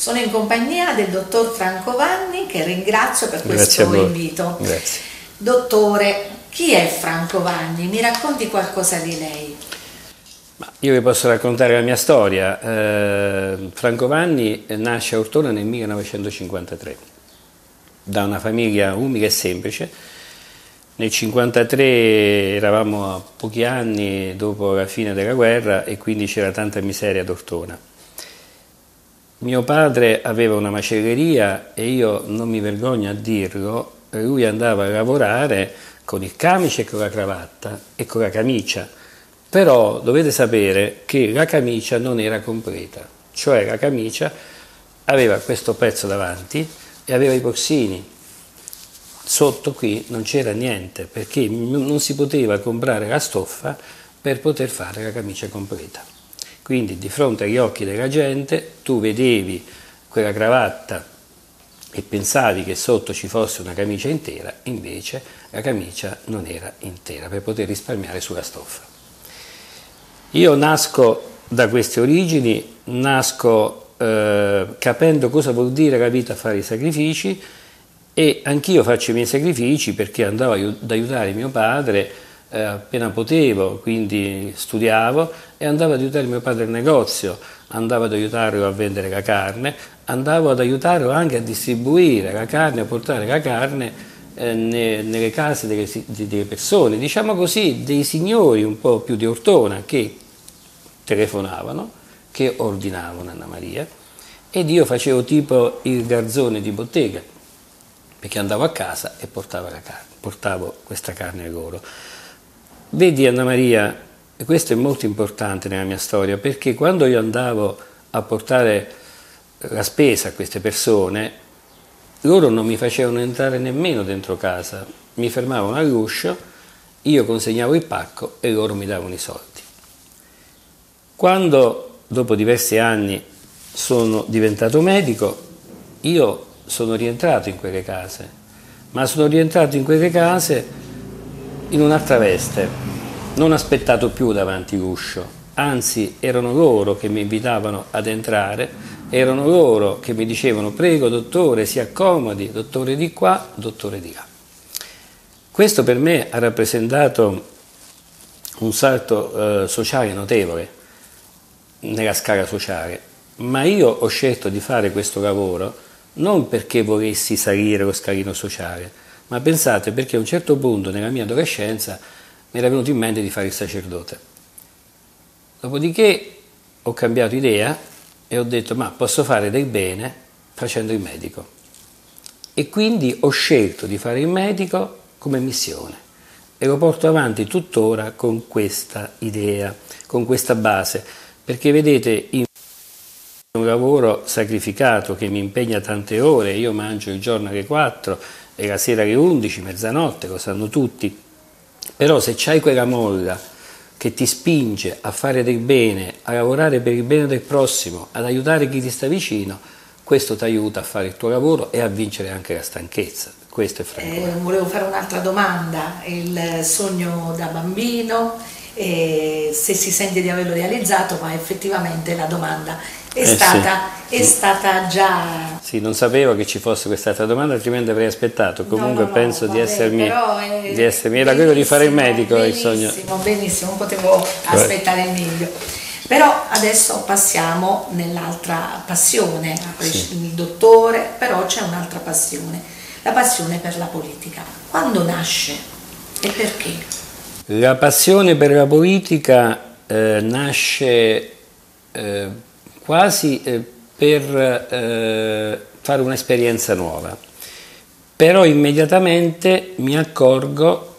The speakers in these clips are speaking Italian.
Sono in compagnia del dottor Franco Vanni che ringrazio per questo invito. Grazie. Dottore, chi è Franco Vanni? Mi racconti qualcosa di lei? Ma io vi posso raccontare la mia storia. Eh, Franco Vanni nasce a Ortona nel 1953 da una famiglia umile e semplice. Nel 1953 eravamo a pochi anni dopo la fine della guerra e quindi c'era tanta miseria ad Ortona mio padre aveva una macelleria e io non mi vergogno a dirlo, lui andava a lavorare con il camice e con la cravatta e con la camicia, però dovete sapere che la camicia non era completa, cioè la camicia aveva questo pezzo davanti e aveva i borsini. Sotto qui non c'era niente perché non si poteva comprare la stoffa per poter fare la camicia completa. Quindi di fronte agli occhi della gente tu vedevi quella cravatta e pensavi che sotto ci fosse una camicia intera, invece la camicia non era intera per poter risparmiare sulla stoffa. Io nasco da queste origini, nasco eh, capendo cosa vuol dire la vita fare i sacrifici e anch'io faccio i miei sacrifici perché andavo ad aiutare mio padre eh, appena potevo, quindi studiavo e andavo ad aiutare mio padre al negozio, andavo ad aiutarlo a vendere la carne, andavo ad aiutarlo anche a distribuire la carne, a portare la carne eh, ne, nelle case delle, delle, persone, diciamo così, dei signori un po' più di Ortona che telefonavano, che ordinavano Anna Maria ed io facevo tipo il garzone di bottega perché andavo a casa e portavo, carne, portavo questa carne a loro. Vedi Anna Maria, questo è molto importante nella mia storia, perché quando io andavo a portare la spesa a queste persone, loro non mi facevano entrare nemmeno dentro casa, mi fermavano all'uscio, io consegnavo il pacco e loro mi davano i soldi. Quando dopo diversi anni sono diventato medico, io sono rientrato in quelle case, ma sono rientrato in quelle case in un'altra veste, non aspettato più davanti l'uscio, anzi erano loro che mi invitavano ad entrare, erano loro che mi dicevano prego dottore si accomodi, dottore di qua, dottore di là. Questo per me ha rappresentato un salto eh, sociale notevole nella scala sociale, ma io ho scelto di fare questo lavoro non perché volessi salire lo scalino sociale, ma pensate perché a un certo punto nella mia adolescenza mi era venuto in mente di fare il sacerdote. Dopodiché ho cambiato idea e ho detto ma posso fare del bene facendo il medico. E quindi ho scelto di fare il medico come missione e lo porto avanti tuttora con questa idea, con questa base, perché vedete in un lavoro sacrificato che mi impegna tante ore, io mangio il giorno alle 4, la sera alle 11, mezzanotte, lo sanno tutti, però se c'hai quella molla che ti spinge a fare del bene, a lavorare per il bene del prossimo, ad aiutare chi ti sta vicino, questo ti aiuta a fare il tuo lavoro e a vincere anche la stanchezza. Questo è Franco. Eh, volevo fare un'altra domanda, il sogno da bambino, eh, se si sente di averlo realizzato, ma effettivamente la domanda è, eh stata, sì. è stata già... Sì, non sapevo che ci fosse quest'altra domanda, altrimenti avrei aspettato. Comunque no, no, penso no, di, essermi, di essermi... Era quello di fare il medico il sogno. Benissimo, potevo aspettare meglio. Però adesso passiamo nell'altra passione, sì. il dottore, però c'è un'altra passione, la passione per la politica. Quando nasce e perché? La passione per la politica eh, nasce eh, quasi eh, per eh, fare un'esperienza nuova. Però immediatamente mi accorgo,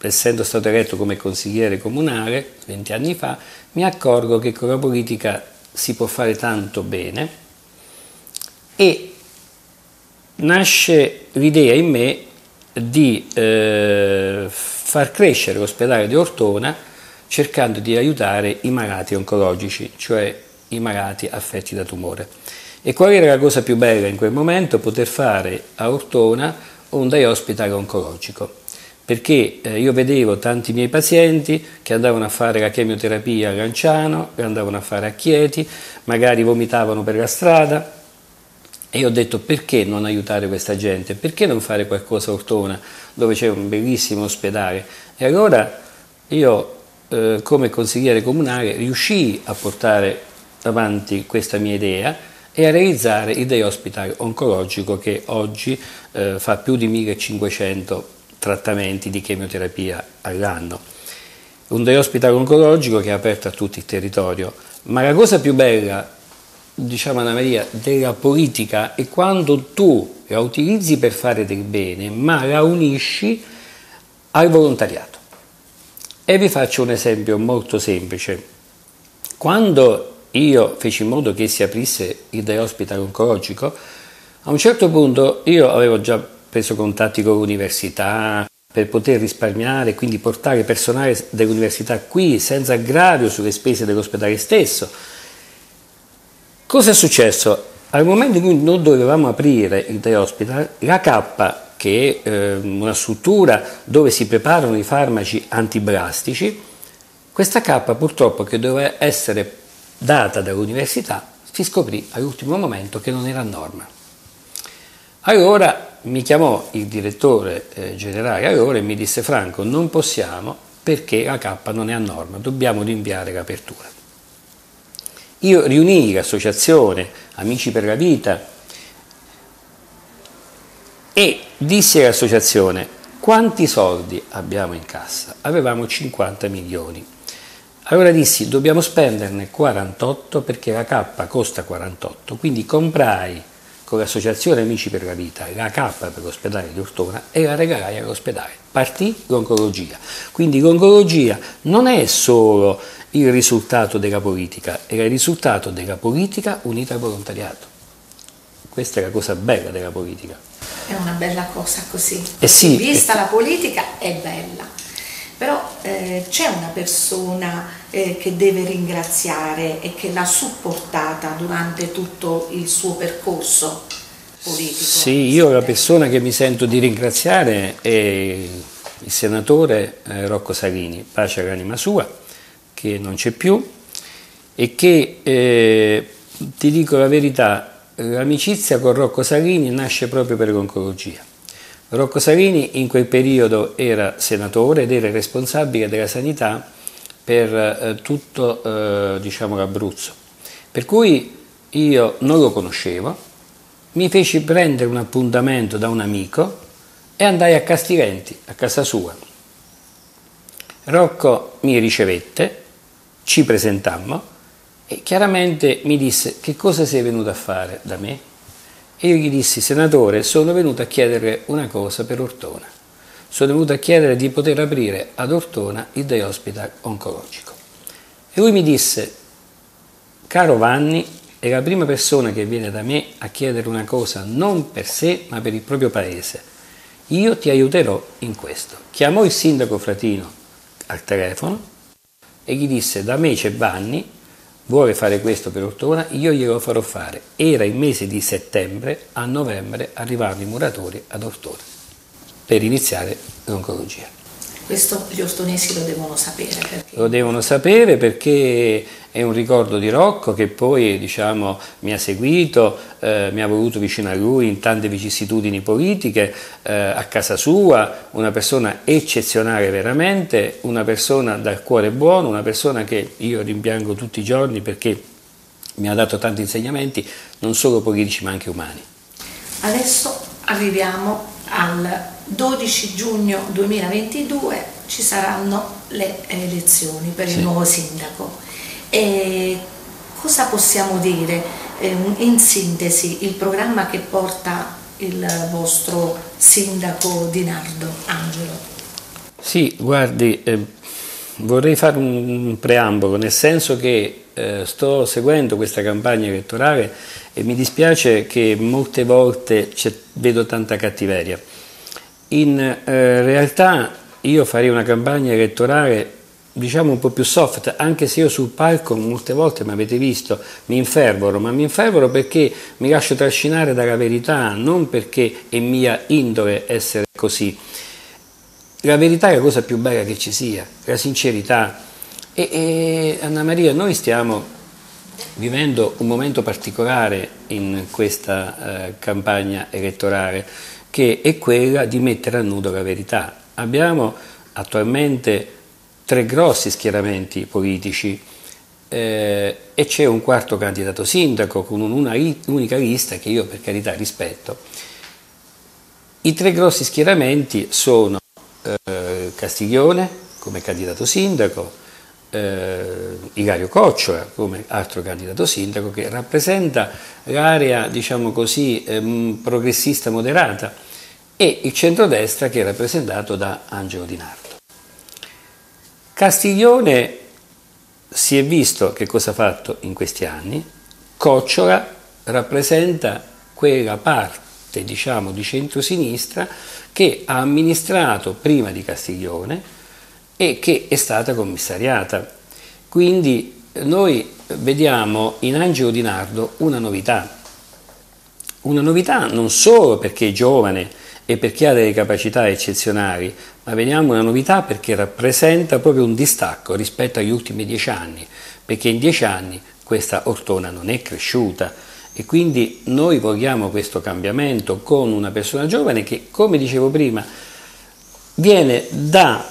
essendo stato eletto come consigliere comunale 20 anni fa, mi accorgo che con la politica si può fare tanto bene e nasce l'idea in me di eh, far crescere l'ospedale di Ortona cercando di aiutare i malati oncologici, cioè i malati affetti da tumore. E qual era la cosa più bella in quel momento? Poter fare a Ortona un day hospital oncologico perché eh, io vedevo tanti miei pazienti che andavano a fare la chemioterapia a Lanciano, che andavano a fare a Chieti, magari vomitavano per la strada E io ho detto perché non aiutare questa gente? Perché non fare qualcosa a Ortona dove c'è un bellissimo ospedale? E allora io eh, come consigliere comunale riuscii a portare avanti questa mia idea e a realizzare il day hospital oncologico che oggi eh, fa più di 1500 trattamenti di chemioterapia all'anno. Un day hospital oncologico che è aperto a tutto il territorio, ma la cosa più bella diciamo Anna Maria, della politica è quando tu la utilizzi per fare del bene, ma la unisci al volontariato. E vi faccio un esempio molto semplice. Quando io feci in modo che si aprisse il day hospital oncologico, a un certo punto io avevo già preso contatti con l'università per poter risparmiare, quindi portare personale dell'università qui senza aggravio sulle spese dell'ospedale stesso Cosa è successo? Al momento in cui noi dovevamo aprire il day hospital, la K, che è eh, una struttura dove si preparano i farmaci antiblastici, questa K purtroppo che doveva essere data dall'università si scoprì all'ultimo momento che non era a norma. Allora mi chiamò il direttore eh, generale allora e mi disse Franco non possiamo perché la K non è a norma, dobbiamo rinviare l'apertura. Io riunii l'associazione Amici per la Vita e dissi all'associazione quanti soldi abbiamo in cassa? Avevamo 50 milioni. Allora dissi dobbiamo spenderne 48 perché la K costa 48, quindi comprai con l'associazione Amici per la Vita la K per l'ospedale di Ortona e la regalai all'ospedale. Partì l'oncologia. Quindi l'oncologia non è solo il risultato della politica, era il risultato della politica unita al volontariato. Questa è la cosa bella della politica. È una bella cosa così. Eh sì, Vista la politica è bella, però eh, c'è una persona eh, che deve ringraziare e che l'ha supportata durante tutto il suo percorso politico. Sì, io la persona che mi sento di ringraziare è il senatore eh, Rocco Salini, pace all'anima sua, che non c'è più e che, eh, ti dico la verità, l'amicizia con Rocco Salini nasce proprio per l'oncologia. Rocco Salini in quel periodo era senatore ed era responsabile della sanità per eh, tutto eh, diciamo, l'Abruzzo. Per cui io non lo conoscevo, mi feci prendere un appuntamento da un amico e andai a Castiventi, a casa sua. Rocco mi ricevette ci presentammo e chiaramente mi disse che cosa sei venuto a fare da me? E io gli dissi, senatore, sono venuto a chiedere una cosa per Ortona. Sono venuto a chiedere di poter aprire ad Ortona il day hospital oncologico. E lui mi disse, caro Vanni, è la prima persona che viene da me a chiedere una cosa non per sé ma per il proprio paese. Io ti aiuterò in questo. Chiamò il sindaco Fratino al telefono e gli disse da me c'è Vanni, vuole fare questo per Ortona, io glielo farò fare. Era il mese di settembre, a novembre arrivavano i muratori ad Ortona per iniziare l'oncologia. Questo gli ortonesi lo devono sapere. Perché... Lo devono sapere perché è un ricordo di Rocco che poi diciamo, mi ha seguito, eh, mi ha voluto vicino a lui in tante vicissitudini politiche, eh, a casa sua, una persona eccezionale veramente, una persona dal cuore buono, una persona che io rimpiango tutti i giorni perché mi ha dato tanti insegnamenti, non solo politici ma anche umani. Adesso arriviamo al 12 giugno 2022 ci saranno le elezioni per sì. il nuovo sindaco. E cosa possiamo dire eh, in sintesi il programma che porta il vostro sindaco Di Nardo, Angelo? Sì, guardi, eh, vorrei fare un preambolo, nel senso che eh, sto seguendo questa campagna elettorale e mi dispiace che molte volte vedo tanta cattiveria. In eh, realtà io farei una campagna elettorale diciamo un po' più soft, anche se io sul palco molte volte mi avete visto, mi infervoro, ma mi infervoro perché mi lascio trascinare dalla verità, non perché è mia indole essere così. La verità è la cosa più bella che ci sia, la sincerità. E, e Anna Maria, noi stiamo vivendo un momento particolare in questa eh, campagna elettorale, che è quella di mettere a nudo la verità. Abbiamo attualmente tre grossi schieramenti politici eh, e c'è un quarto candidato sindaco con una unica lista che io per carità rispetto. I tre grossi schieramenti sono eh, Castiglione come candidato sindaco, eh, Ilario Cocciola come altro candidato sindaco che rappresenta l'area diciamo così ehm, progressista moderata e il centrodestra che è rappresentato da Angelo Di Nardo. Castiglione si è visto che cosa ha fatto in questi anni, Cocciola rappresenta quella parte diciamo di centrosinistra che ha amministrato prima di Castiglione e che è stata commissariata. Quindi noi vediamo in Angelo Di Nardo una novità, una novità non solo perché è giovane e perché ha delle capacità eccezionali, ma vediamo una novità perché rappresenta proprio un distacco rispetto agli ultimi dieci anni, perché in dieci anni questa ortona non è cresciuta e quindi noi vogliamo questo cambiamento con una persona giovane che, come dicevo prima, viene da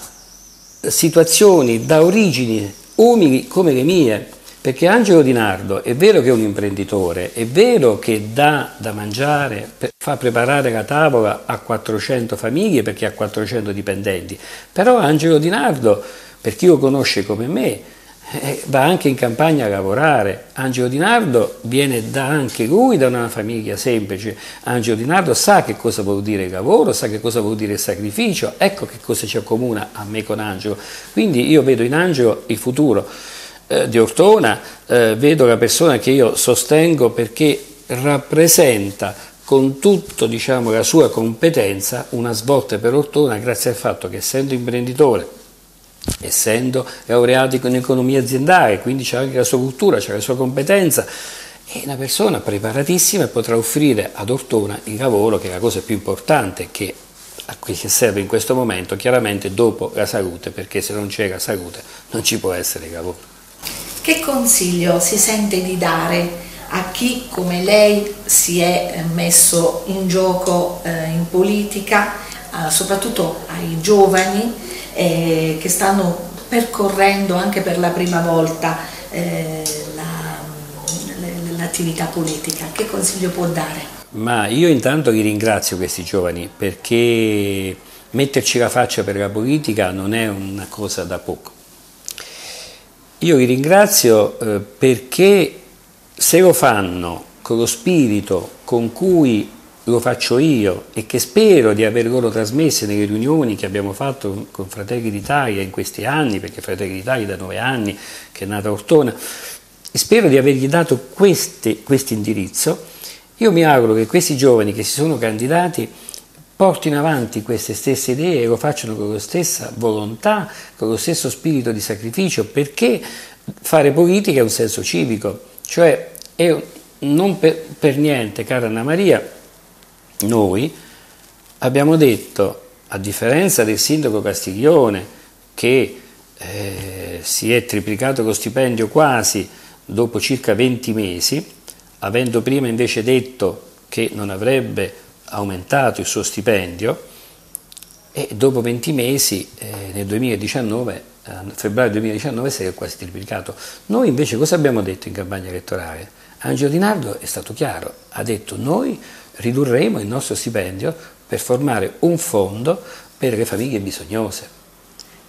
situazioni da origini umili come le mie, perché Angelo Di Nardo è vero che è un imprenditore, è vero che dà da mangiare, fa preparare la tavola a 400 famiglie perché ha 400 dipendenti, però Angelo Di Nardo, per chi lo conosce come me, eh, va anche in campagna a lavorare. Angelo Di Nardo viene da anche lui da una famiglia semplice. Angelo Di Nardo sa che cosa vuol dire lavoro, sa che cosa vuol dire sacrificio, ecco che cosa ci accomuna a me con Angelo. Quindi io vedo in Angelo il futuro eh, di Ortona, eh, vedo la persona che io sostengo perché rappresenta con tutta diciamo, la sua competenza una svolta per Ortona grazie al fatto che essendo imprenditore essendo laureato in economia aziendale, quindi c'è anche la sua cultura, c'è la sua competenza, è una persona preparatissima e potrà offrire ad Ortona il lavoro che è la cosa più importante che a cui si serve in questo momento, chiaramente dopo la salute, perché se non c'è la salute non ci può essere il lavoro. Che consiglio si sente di dare a chi come lei si è messo in gioco eh, in politica, eh, soprattutto ai giovani, eh, che stanno percorrendo anche per la prima volta eh, l'attività politica. Che consiglio può dare? Ma io intanto li ringrazio questi giovani perché metterci la faccia per la politica non è una cosa da poco. Io li ringrazio eh, perché se lo fanno con lo spirito con cui lo faccio io e che spero di aver loro trasmesse nelle riunioni che abbiamo fatto con Fratelli d'Italia in questi anni, perché Fratelli d'Italia da nove anni che è nata Ortona, spero di avergli dato questo indirizzo. Io mi auguro che questi giovani che si sono candidati portino avanti queste stesse idee e lo facciano con la stessa volontà, con lo stesso spirito di sacrificio, perché fare politica è un senso civico, cioè è non per, per niente, cara Anna Maria, noi abbiamo detto, a differenza del sindaco Castiglione, che eh, si è triplicato lo stipendio quasi dopo circa 20 mesi, avendo prima invece detto che non avrebbe aumentato il suo stipendio, e dopo 20 mesi, eh, nel 2019, a febbraio 2019, si è quasi triplicato. Noi invece cosa abbiamo detto in campagna elettorale? Angelo Di Nardo è stato chiaro, ha detto noi ridurremo il nostro stipendio per formare un fondo per le famiglie bisognose.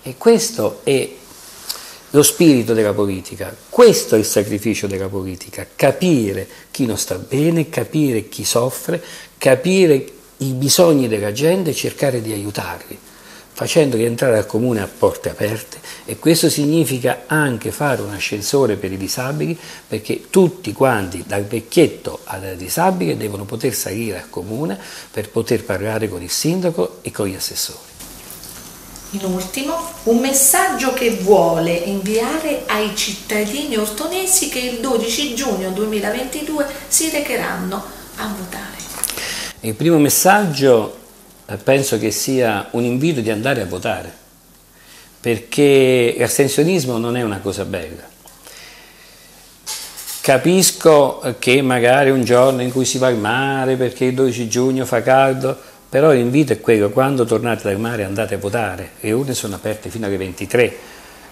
E questo è lo spirito della politica, questo è il sacrificio della politica, capire chi non sta bene, capire chi soffre, capire i bisogni della gente e cercare di aiutarli facendoli entrare al comune a porte aperte e questo significa anche fare un ascensore per i disabili perché tutti quanti dal vecchietto al disabile devono poter salire al comune per poter parlare con il sindaco e con gli assessori. In ultimo, un messaggio che vuole inviare ai cittadini ortonesi che il 12 giugno 2022 si recheranno a votare. Il primo messaggio penso che sia un invito di andare a votare, perché l'astensionismo non è una cosa bella. capisco che magari un giorno in cui si va al mare perché il 12 giugno fa caldo, però l'invito è quello, quando tornate dal mare andate a votare, le urne sono aperte fino alle 23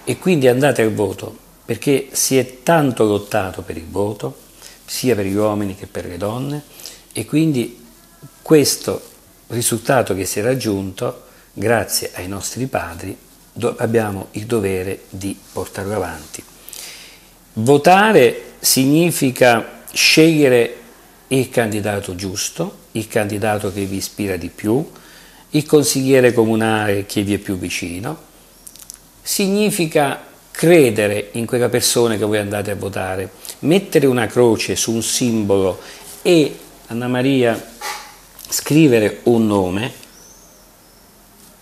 e quindi andate al voto, perché si è tanto lottato per il voto, sia per gli uomini che per le donne, e quindi questo risultato che si è raggiunto, grazie ai nostri padri, abbiamo il dovere di portarlo avanti. Votare significa scegliere il candidato giusto, il candidato che vi ispira di più, il consigliere comunale che vi è più vicino, significa credere in quella persona che voi andate a votare, mettere una croce su un simbolo e Anna Maria scrivere un nome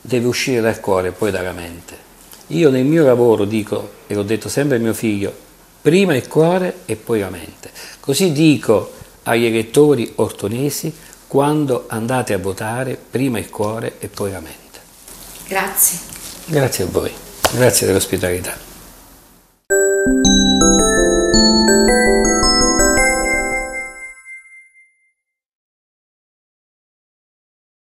deve uscire dal cuore e poi dalla mente. Io nel mio lavoro dico, e l'ho detto sempre a mio figlio, prima il cuore e poi la mente. Così dico agli elettori ortonesi quando andate a votare prima il cuore e poi la mente. Grazie. Grazie a voi, grazie dell'ospitalità.